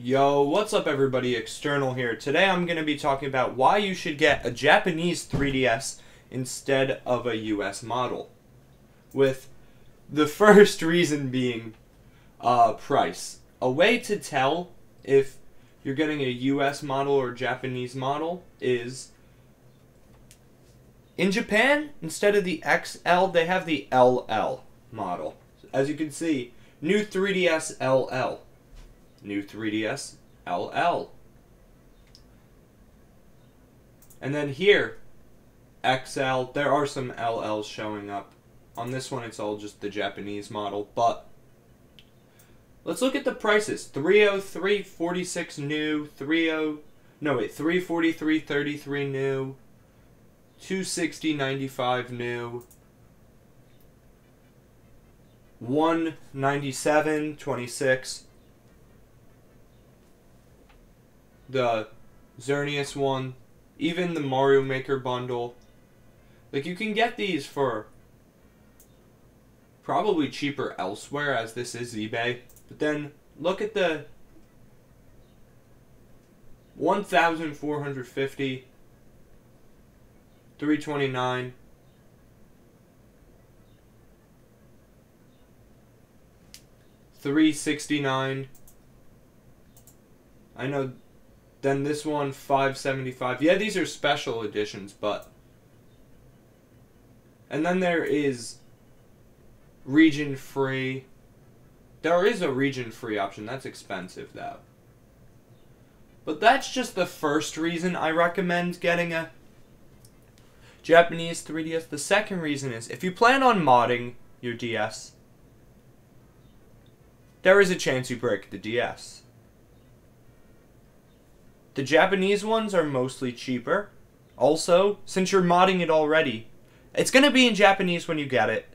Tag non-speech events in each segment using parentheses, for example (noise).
Yo, what's up everybody, Xternal here. Today I'm going to be talking about why you should get a Japanese 3DS instead of a US model. With the (laughs) first reason being uh, price. A way to tell if you're getting a US model or Japanese model is in Japan, instead of the XL, they have the LL model. As you can see, new 3DS LL new 3DS LL. And then here, XL, there are some LLs showing up. On this one, it's all just the Japanese model, but let's look at the prices. 303 46 new, 30 no wait, 343 33 new, 260 95 new, 197 26 the Xerneas one, even the Mario Maker bundle. Like you can get these for probably cheaper elsewhere as this is eBay. But then look at the 1450 329 369 I know then this one, 575. Yeah, these are special editions, but... And then there is region free. There is a region free option. That's expensive, though. But that's just the first reason I recommend getting a Japanese 3DS. The second reason is if you plan on modding your DS, there is a chance you break the DS. The Japanese ones are mostly cheaper. Also, since you're modding it already, it's going to be in Japanese when you get it.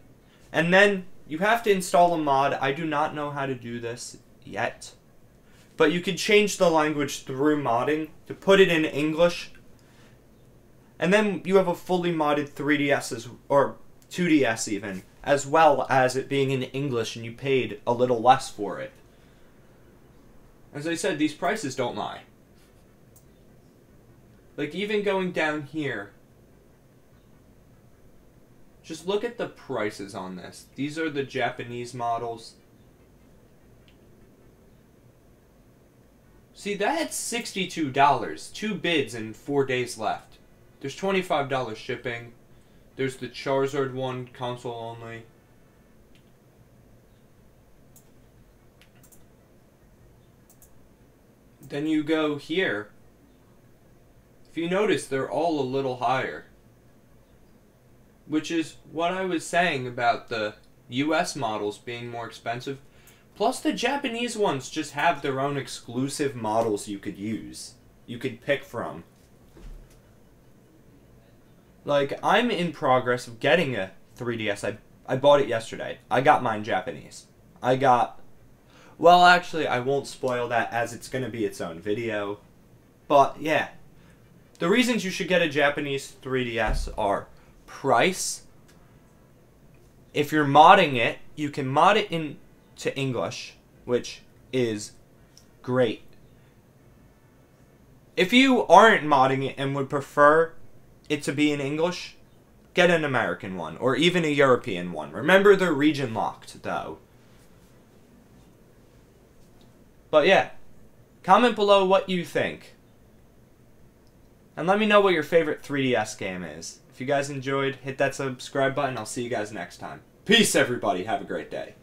And then you have to install a mod. I do not know how to do this yet. But you could change the language through modding to put it in English. And then you have a fully modded 3DS as, or 2DS even, as well as it being in English and you paid a little less for it. As I said, these prices don't lie. Like, even going down here, just look at the prices on this. These are the Japanese models. See, that's $62. Two bids and four days left. There's $25 shipping. There's the Charizard one, console only. Then you go here. If you notice, they're all a little higher. Which is what I was saying about the US models being more expensive. Plus, the Japanese ones just have their own exclusive models you could use. You could pick from. Like, I'm in progress of getting a 3DS. I, I bought it yesterday. I got mine Japanese. I got... Well, actually, I won't spoil that as it's going to be its own video. But, yeah. The reasons you should get a Japanese 3DS are price. If you're modding it, you can mod it into English, which is great. If you aren't modding it and would prefer it to be in English, get an American one or even a European one. Remember they're region locked though. But yeah, comment below what you think. And let me know what your favorite 3DS game is. If you guys enjoyed, hit that subscribe button. I'll see you guys next time. Peace, everybody. Have a great day.